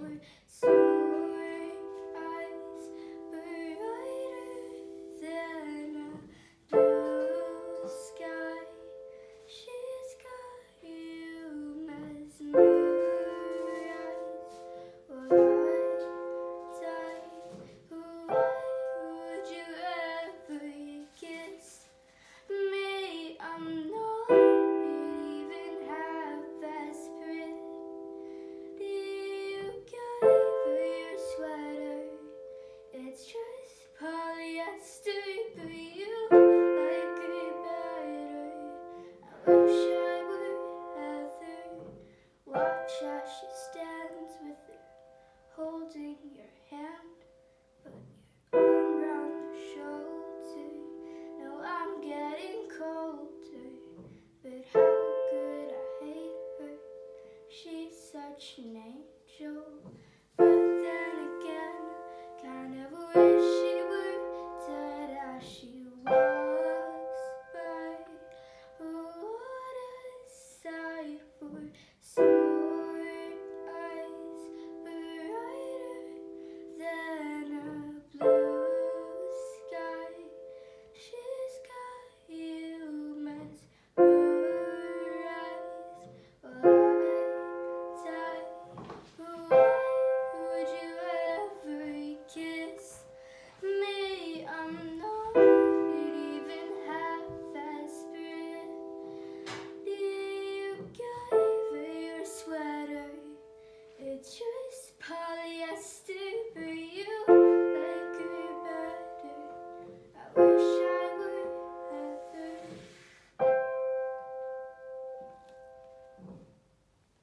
over. an angel, but then again, kind of wish. choose polyester for you.